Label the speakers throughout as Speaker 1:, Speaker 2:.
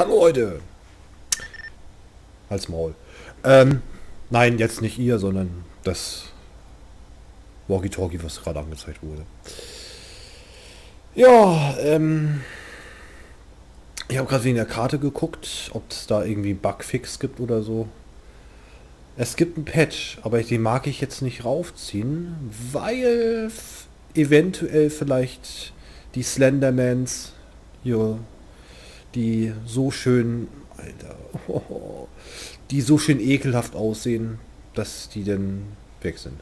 Speaker 1: Hallo Leute! Als Maul. Ähm, nein, jetzt nicht ihr, sondern das Walkie-Talkie, was gerade angezeigt wurde. Ja, ähm, ich habe gerade wegen der Karte geguckt, ob es da irgendwie Bugfix gibt oder so. Es gibt ein Patch, aber den mag ich jetzt nicht raufziehen, weil eventuell vielleicht die Slendermans hier, die so schön, Alter, die so schön ekelhaft aussehen, dass die dann weg sind.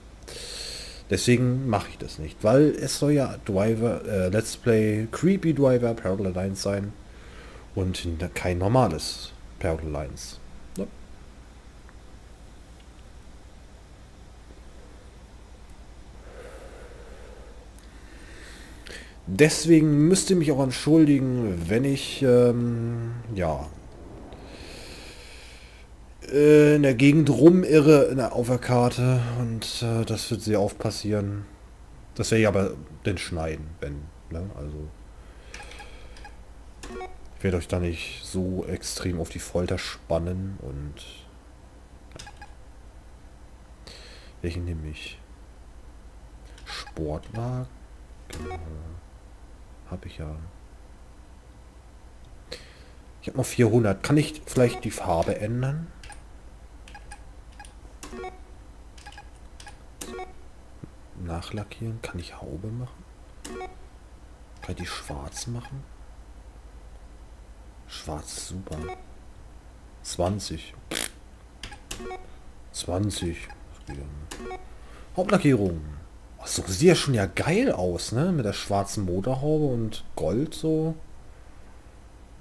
Speaker 1: Deswegen mache ich das nicht, weil es soll ja Driver, äh, Let's Play Creepy Driver Parallel Lines sein und kein normales Parallel Lines. Deswegen müsste mich auch entschuldigen, wenn ich ähm, ja äh, in der Gegend rumirre auf der Karte und äh, das wird sehr oft passieren. Das werde ich aber dann schneiden, wenn, ne? Also ich werde euch da nicht so extrem auf die Folter spannen und welchen nehme ich? Sportwagen? Habe ich ja. Ich habe noch 400. Kann ich vielleicht die Farbe ändern? Nachlackieren. Kann ich Haube machen? Kann ich die schwarz machen? Schwarz, super. 20. 20. Hauptlackierung. Oh, so sieht ja schon ja geil aus, ne? Mit der schwarzen Motorhaube und Gold so.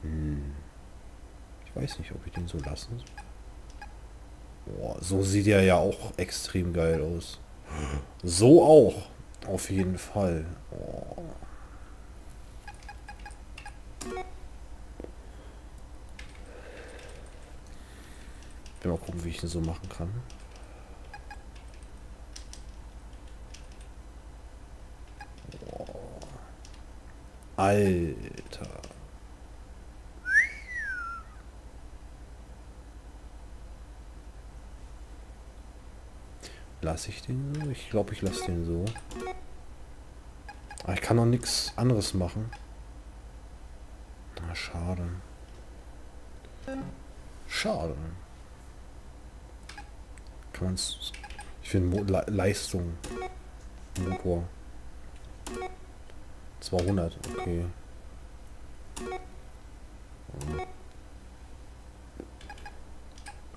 Speaker 1: Hm. Ich weiß nicht, ob ich den so lassen Boah, so sieht er ja auch extrem geil aus. So auch. Auf jeden Fall. Oh. Mal gucken, wie ich den so machen kann. Alter. Lasse ich den so? Ich glaube, ich lasse den so. Aber ich kann noch nichts anderes machen. Na, schade. Schade. Kann man es... Ich finde Le Leistung. Motor. 200, okay.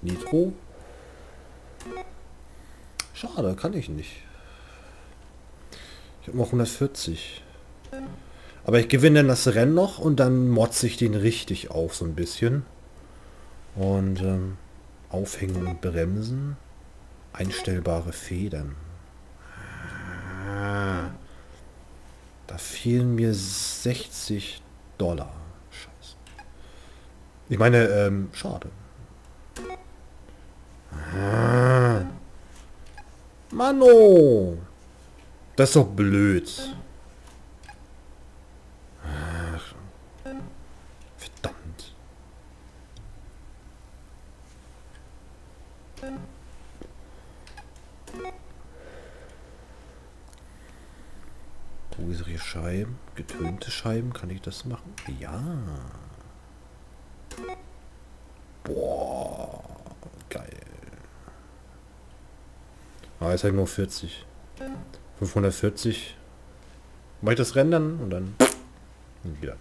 Speaker 1: Nitro? Schade, kann ich nicht. Ich habe noch 140. Aber ich gewinne dann das Rennen noch und dann motze ich den richtig auf so ein bisschen. Und ähm, aufhängen und bremsen. Einstellbare Federn. Da fehlen mir 60 Dollar. Scheiße. Ich meine, ähm, schade. Mano! Das ist doch blöd. verdammt. Größere Scheiben, getönte Scheiben, kann ich das machen? Ja. Boah, geil. Ah, ist halt nur 40. 540. Mach ich das rendern und dann wieder.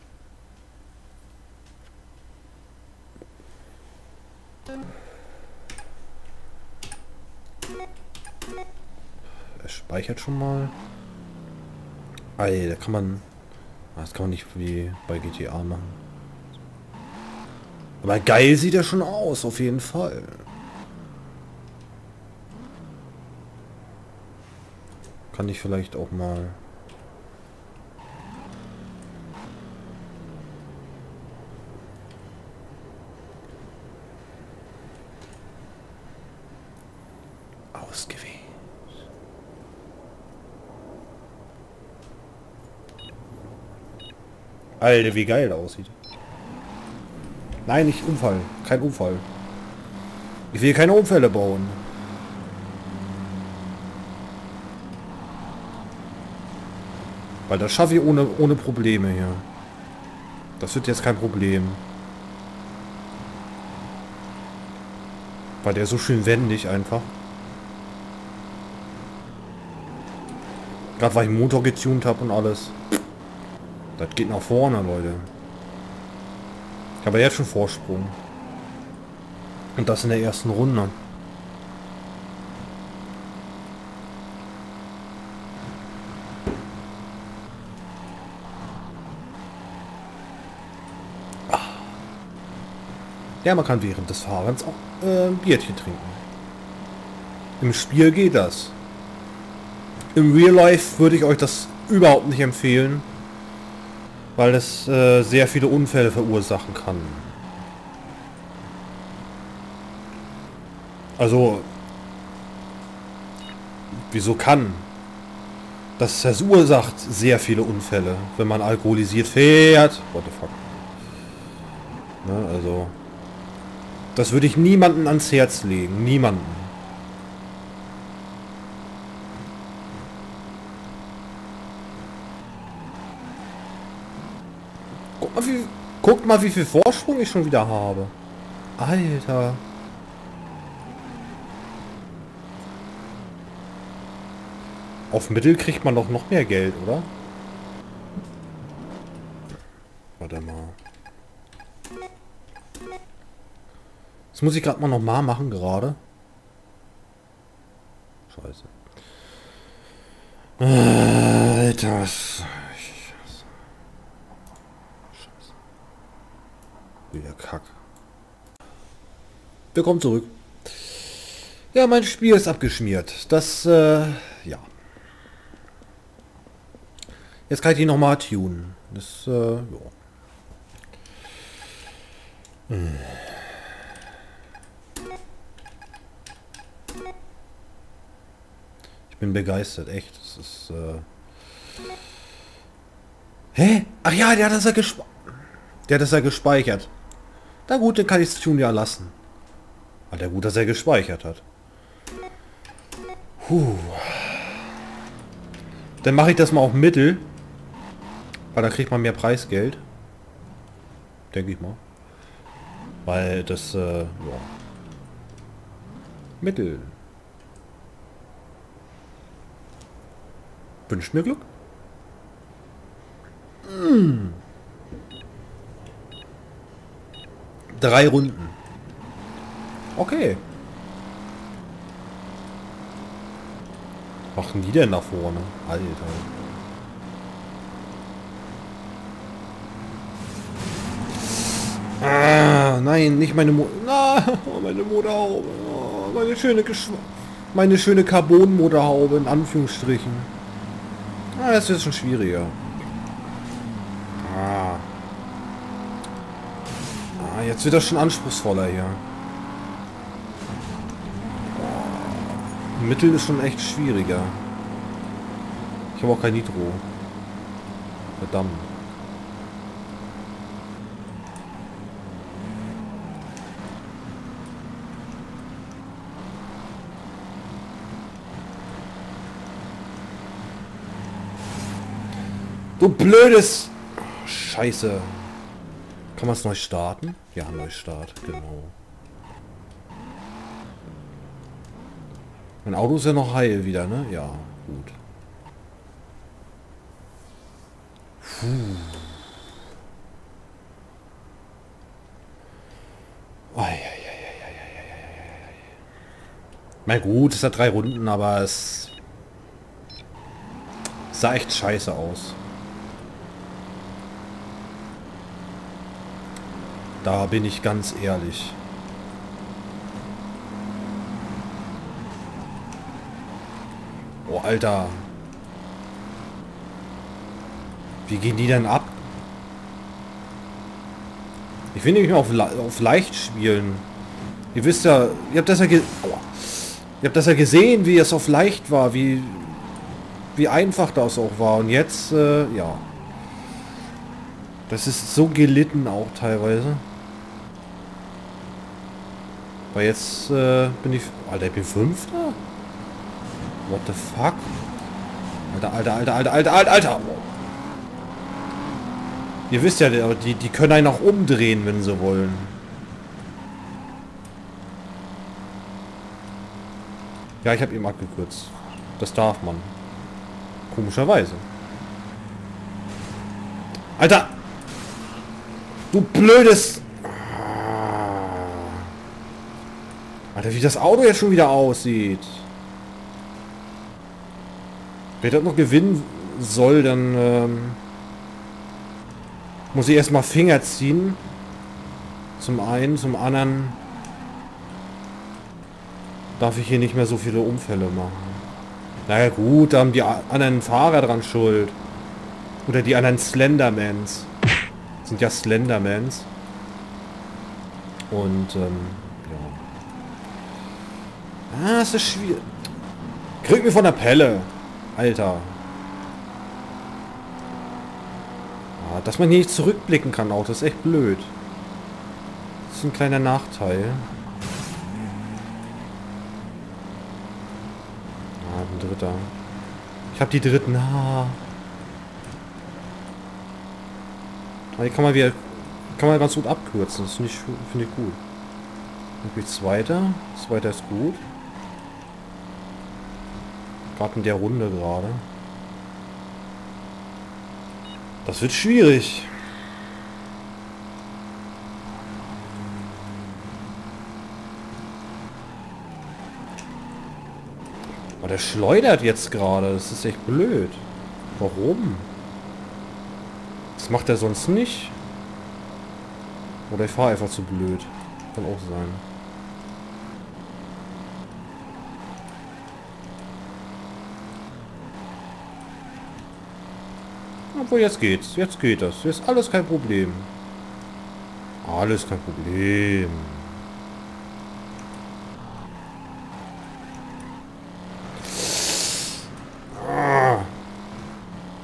Speaker 1: Speichert schon mal. Ey, da kann man... Das kann man nicht wie bei GTA machen. Aber geil sieht er schon aus, auf jeden Fall. kann ich vielleicht auch mal... Alter, wie geil aussieht. Nein, nicht Unfall. Kein Unfall. Ich will keine Unfälle bauen. Weil das schaffe ich ohne, ohne Probleme hier. Das wird jetzt kein Problem. Weil der so schön wendig einfach. Gerade weil ich Motor getunt habe und alles. Das geht nach vorne, Leute. Ich habe jetzt schon Vorsprung. Und das in der ersten Runde. Ja, man kann während des Fahrens auch äh, ein Bierchen trinken. Im Spiel geht das. Im Real Life würde ich euch das überhaupt nicht empfehlen, weil es äh, sehr viele Unfälle verursachen kann. Also, wieso kann? Das verursacht sehr viele Unfälle, wenn man alkoholisiert fährt. What the fuck? Ne, also, das würde ich niemanden ans Herz legen. Niemanden. Mal, wie, guckt mal, wie viel Vorsprung ich schon wieder habe. Alter. Auf Mittel kriegt man doch noch mehr Geld, oder? Warte mal. Das muss ich gerade mal noch mal machen gerade. Scheiße. Alter. Scheiße. Wieder Kack. Willkommen zurück. Ja, mein Spiel ist abgeschmiert. Das, äh, ja. Jetzt kann ich ihn noch mal tunen. Das, äh, ja. Hm. bin begeistert, echt. Das ist, äh Hä? Ach ja, der hat das ja gespeichert. Der hat das ja gespeichert. Na gut, dann kann ich es tun ja lassen. Hat er gut, dass er gespeichert hat. Puh. Dann mache ich das mal auf Mittel. Weil dann kriegt man mehr Preisgeld. Denke ich mal. Weil das, äh, ja. Mittel. Wünscht mir Glück. Hm. Drei Runden. Okay. Machen die denn nach vorne? Alter. Ah, nein, nicht meine Mo ah, meine Motorhaube. Oh, meine schöne Geschw meine schöne Carbon-Motorhaube in Anführungsstrichen. Ah, das wird schon schwieriger. Ah. ah. Jetzt wird das schon anspruchsvoller hier. Mittel ist schon echt schwieriger. Ich habe auch kein Nitro. Verdammt. Du blödes... Scheiße. Kann man es neu starten? Ja, Neustart, genau. Mein Auto ist ja noch heil wieder, ne? Ja, gut. Puh. Na gut, es hat drei Runden, aber es sah echt scheiße aus. Da bin ich ganz ehrlich. Oh, Alter. Wie gehen die denn ab? Ich will nämlich mal auf, auf leicht spielen. Ihr wisst ja, ihr habt das ja, ge Aua. ihr habt das ja gesehen, wie es auf leicht war, wie wie einfach das auch war. Und jetzt, äh, ja. Das ist so gelitten auch teilweise. Weil jetzt äh, bin ich... Alter, ich bin Fünfter? What the fuck? Alter, alter, alter, alter, alter, alter, alter! Ihr wisst ja, die, die können einen auch umdrehen, wenn sie wollen. Ja, ich habe ihm abgekürzt. Das darf man. Komischerweise. Alter! Du blödes... Alter, wie das Auto jetzt schon wieder aussieht. Wenn das noch gewinnen soll, dann ähm, muss ich erstmal Finger ziehen. Zum einen, zum anderen darf ich hier nicht mehr so viele Unfälle machen. Naja gut, da haben die anderen Fahrer dran schuld. Oder die anderen Slendermans. Sind ja Slendermans. Und, ähm. Ah, es ist schwierig. Krieg mir von der Pelle. Alter. Ah, dass man hier nicht zurückblicken kann auch, das ist echt blöd. Das ist ein kleiner Nachteil. Ah, ein dritter. Ich habe die dritten. Ah. Aber die kann man wieder kann man ganz gut abkürzen. Das finde ich, find ich gut. Dann zweiter. Zweiter ist gut. Gerade in der Runde gerade. Das wird schwierig. Aber der schleudert jetzt gerade. Das ist echt blöd. Warum? Das macht er sonst nicht. Oder ich fahre einfach zu blöd. Kann auch sein. Obwohl, jetzt geht's. Jetzt geht das. Jetzt ist alles kein Problem. Alles kein Problem.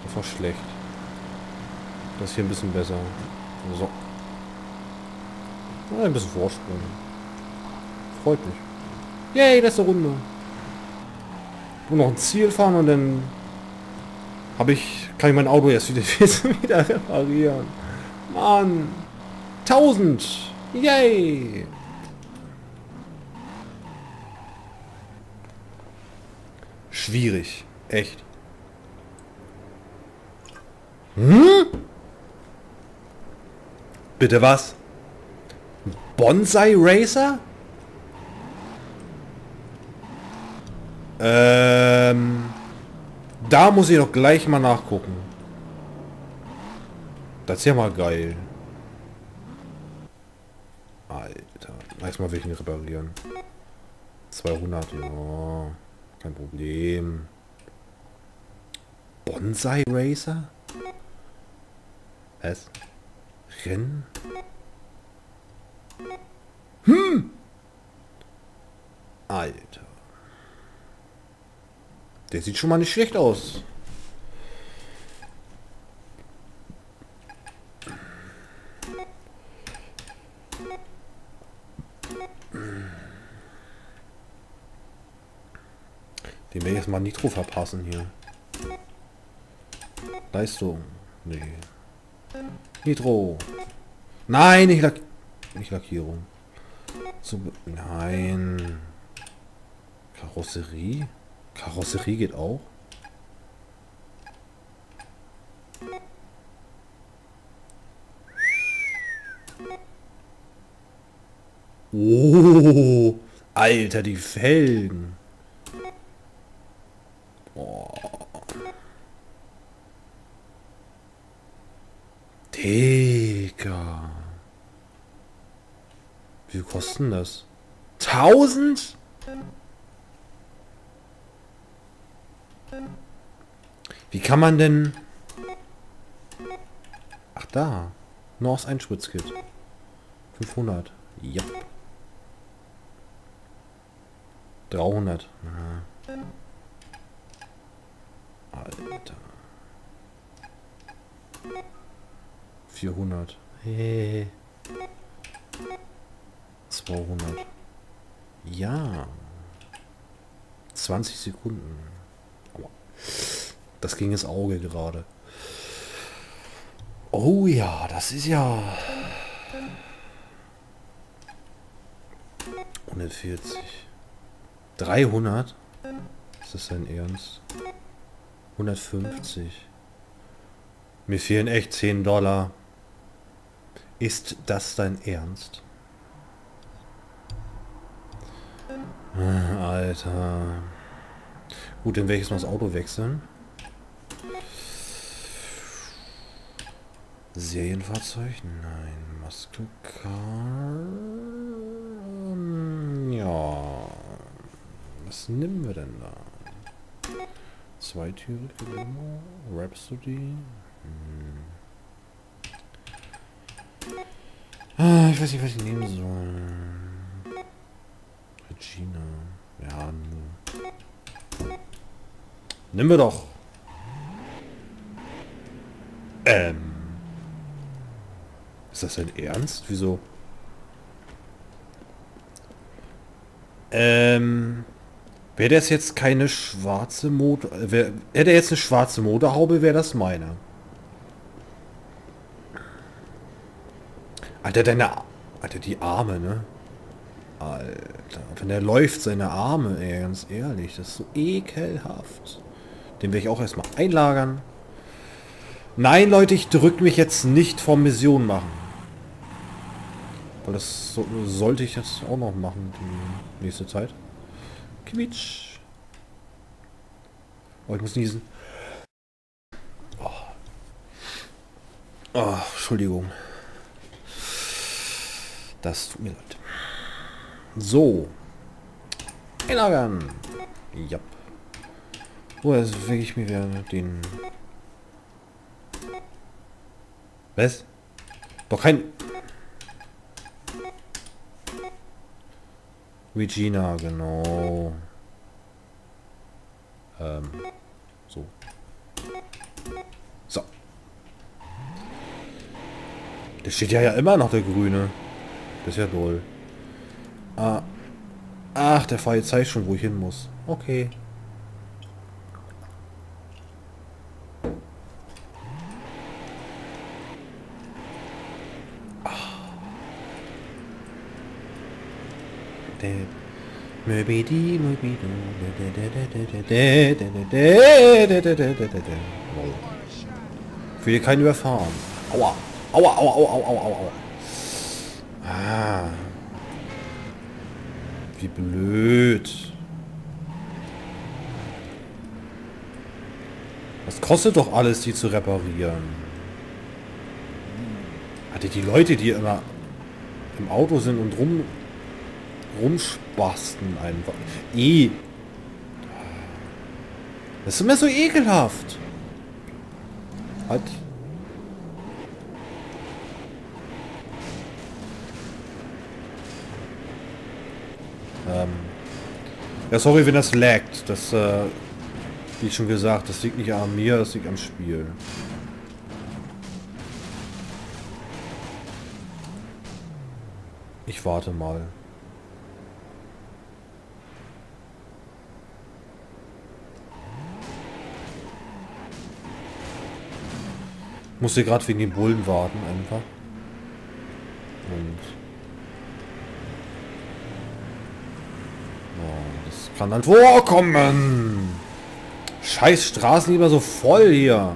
Speaker 1: Das war schlecht. Das hier ein bisschen besser. So. Ein bisschen Vorsprung. Freut mich. Yay, letzte Runde. Nur noch ein Ziel fahren und dann habe ich, kann ich mein Auto jetzt wieder, wieder reparieren. Mann. 1000. Yay. Schwierig. Echt. Hm? Bitte was? Bonsai Racer? Ähm, da muss ich doch gleich mal nachgucken. Das ist ja mal geil. Alter. Erstmal will ich ihn reparieren. 200, ja. Kein Problem. Bonsai Racer? Was? Rennen? Hm! Alter. Der sieht schon mal nicht schlecht aus. Den werde ich jetzt mal Nitro verpassen hier. Leistung. Nee. Nitro. Nein, nicht, Lack nicht Lackierung. So, nein. Karosserie? Karosserie geht auch? Oh, Alter, die Felgen. Digga. Wie kosten das? 1000? Wie kann man denn... Ach da. Aus Einspritzkit. 500. Ja. 300. Aha. Alter. 400. Hey. 200. Ja. 20 Sekunden. Das ging ins Auge gerade. Oh ja, das ist ja... 140. 300? Ist das dein Ernst? 150. Mir fehlen echt 10 Dollar. Ist das dein Ernst? Alter. Gut, in welches mal das Auto wechseln? Serienfahrzeug? Nein. Muscle Car? Ja. Was nehmen wir denn da? Zweitürige Limo? Rhapsody? Hm. Ah, ich weiß nicht, was ich nehmen soll. Regina. Ja, nö. Nimm wir doch. Ähm. Ist das denn ernst? Wieso? Ähm. Wäre das jetzt keine schwarze Motor... Wär, hätte jetzt eine schwarze Motorhaube, wäre das meine. Alter, deine... Alter, die Arme, ne? Alter, wenn der läuft, seine Arme, ey, ganz ehrlich. Das ist so ekelhaft. Den werde ich auch erstmal einlagern. Nein, Leute, ich drücke mich jetzt nicht vom Mission machen. Weil das so, sollte ich jetzt auch noch machen, die nächste Zeit. Quietsch. Oh, ich muss niesen. Oh. oh, Entschuldigung. Das tut mir leid. So. Einlagern. Ja. Oh, jetzt wecke ich mir wieder den... Was? Doch kein... Regina, genau. Ähm, so. So. Der steht ja ja immer noch, der Grüne. Das ist ja doll. Ah. Ach, der Fall zeigt schon, wo ich hin muss. Okay. Ich will keinen überfahren. Aua. Aua, aua, aua, aua, aua, aua. Ah. Wie blöd. Das kostet doch alles, die zu reparieren. Hatte die Leute, die immer im Auto sind und rum rumspasten einfach. I. Das ist immer so ekelhaft. Halt. Ähm. Ja, sorry, wenn das laggt. Das, äh, wie schon gesagt, das liegt nicht an mir, das liegt am Spiel. Ich warte mal. Musste gerade wegen den Bullen warten einfach. Und oh, das kann dann vorkommen. Scheiß Straßen lieber so voll hier.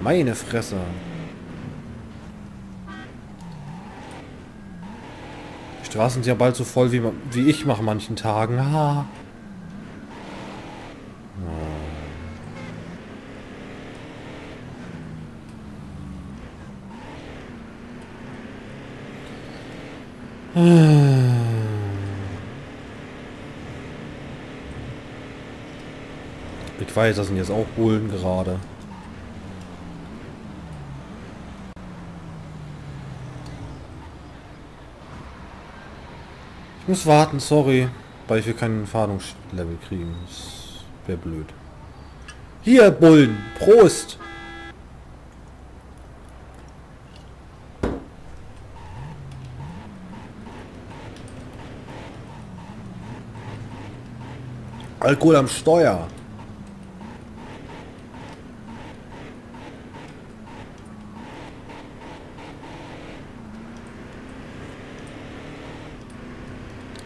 Speaker 1: Meine Fresse. Die Straßen sind ja bald so voll wie, wie ich mache manchen Tagen. Ha. Ich weiß, das sind jetzt auch Bullen gerade. Ich muss warten, sorry, weil wir keinen Fahndungslevel kriegen. Das wäre blöd. Hier, Bullen, Prost! Alkohol am Steuer.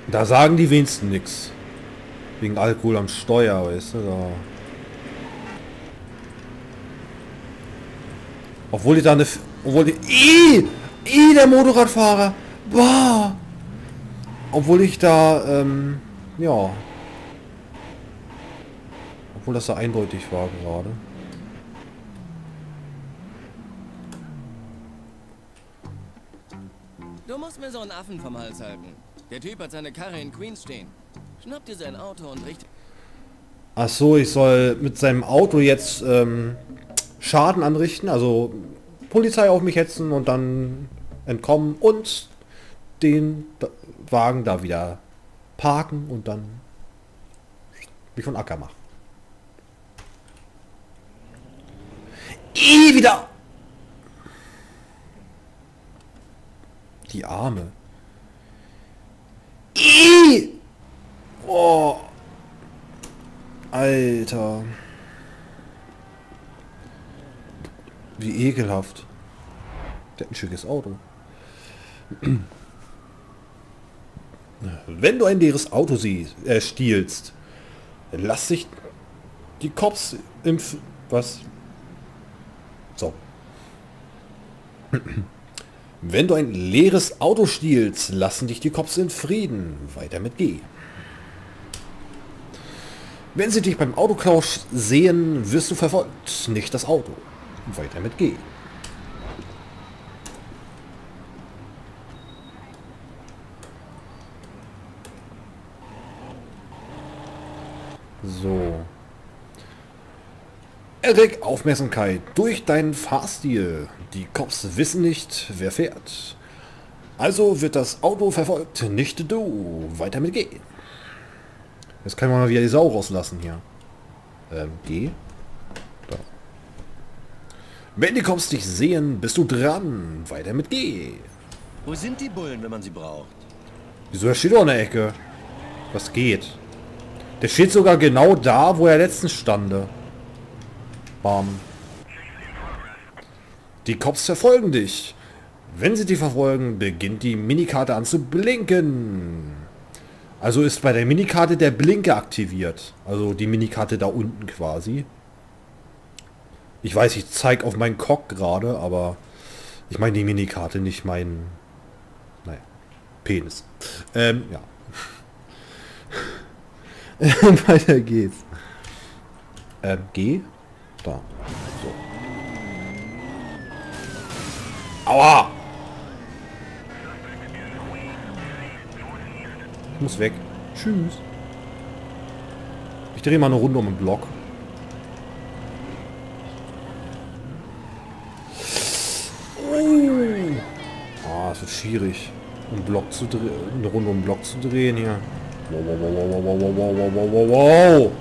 Speaker 1: Da sagen die wenigsten nichts. Wegen Alkohol am Steuer, weißt du, da. Obwohl ich da eine... Obwohl ich... I, I, der Motorradfahrer! Boah! Obwohl ich da, ähm, ja. Obwohl das so eindeutig war gerade.
Speaker 2: Du musst mir so einen Affen vom Hals halten. Der Typ hat seine Karre in Queens stehen. Schnapp dir sein Auto und richte...
Speaker 1: Ach so, ich soll mit seinem Auto jetzt ähm, Schaden anrichten, also Polizei auf mich hetzen und dann entkommen und den Wagen da wieder parken und dann mich von Acker machen. I wieder! Die Arme. I! Oh. Alter. Wie ekelhaft. Der hat ein schickes Auto. Wenn du ein leeres Auto siehst, äh, stiehlst, lass sich die Cops im... was? So. Wenn du ein leeres Auto stiehlst, lassen dich die Cops in Frieden. Weiter mit G. Wenn sie dich beim Autoklausch sehen, wirst du verfolgt, nicht das Auto. Weiter mit G. So. Erreg Aufmerksamkeit durch deinen Fahrstil. Die Cops wissen nicht, wer fährt. Also wird das Auto verfolgt, nicht du. Weiter mit G. Jetzt kann man mal wieder die Sau rauslassen hier. Ähm, G. Da. Wenn die Cops dich sehen, bist du dran. Weiter mit G.
Speaker 2: Wo sind die Bullen, wenn man sie braucht?
Speaker 1: Wieso, er steht doch in der Ecke. Was geht? Der steht sogar genau da, wo er letztens stande. Bam. Die Cops verfolgen dich. Wenn sie dich verfolgen, beginnt die Minikarte an zu blinken. Also ist bei der Minikarte der Blinker aktiviert. Also die Minikarte da unten quasi. Ich weiß, ich zeige auf meinen Cock gerade, aber ich meine die Minikarte, nicht mein... Naja, Penis. Ähm, ja. Weiter geht's. Ähm, geh. Da. So. Aua! Ich muss weg. Tschüss. Ich drehe mal eine Runde um den Block. Ah, es wird schwierig, um Block zu drehen, eine Runde um den Block zu drehen hier. Wow, wow, wow, wow, wow, wow, wow, wow, wow, wow.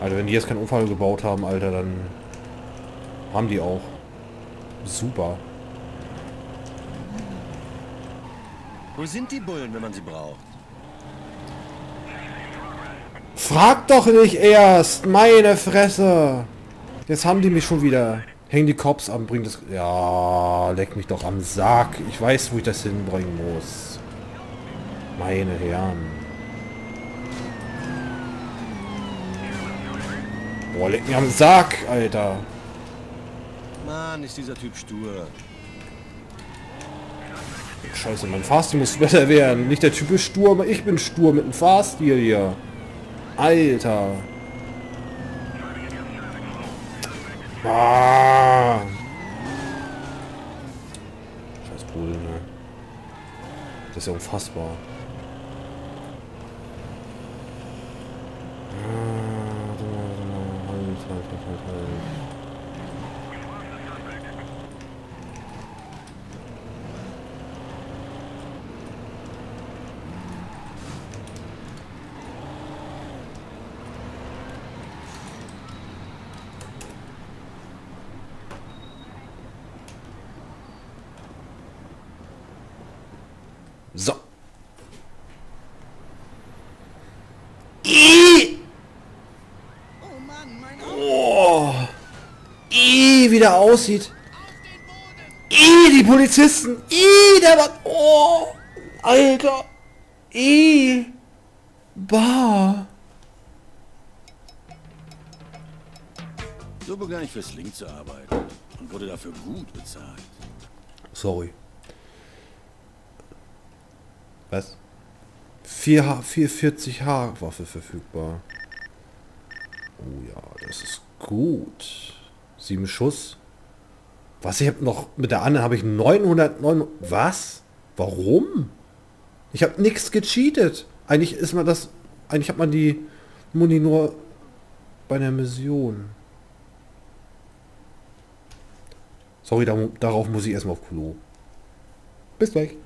Speaker 1: Alter, wenn die jetzt keinen Unfall gebaut haben, Alter, dann haben die auch. Super.
Speaker 2: Wo sind die Bullen, wenn man sie braucht?
Speaker 1: Frag doch nicht erst! Meine Fresse! Jetzt haben die mich schon wieder. Hängen die Cops an, bringt das... Ja, leck mich doch am Sack. Ich weiß, wo ich das hinbringen muss. Meine Herren. Boah, leck mich am Sack, Alter.
Speaker 2: Mann, ist dieser Typ stur.
Speaker 1: Scheiße, mein Fahrstil muss besser werden. Nicht der Typ ist stur, aber ich bin stur mit dem Fahrstil hier. Alter. Ah. Scheiß Pudel, ne? Das ist ja unfassbar. Wie der aussieht. Ih, die Polizisten. Ih, der war... Oh, Alter. Ih. Bah.
Speaker 3: So begann ich für Sling zu arbeiten und wurde dafür gut bezahlt.
Speaker 1: Sorry. Was? 4H, 440H Waffe verfügbar. Oh ja, das ist gut. Sieben Schuss. Was, ich habe noch, mit der anderen habe ich 909... Was? Warum? Ich habe nichts gecheatet. Eigentlich ist man das... Eigentlich hat man die Muni nur bei einer Mission. Sorry, da, darauf muss ich erstmal auf Klo. Bis gleich.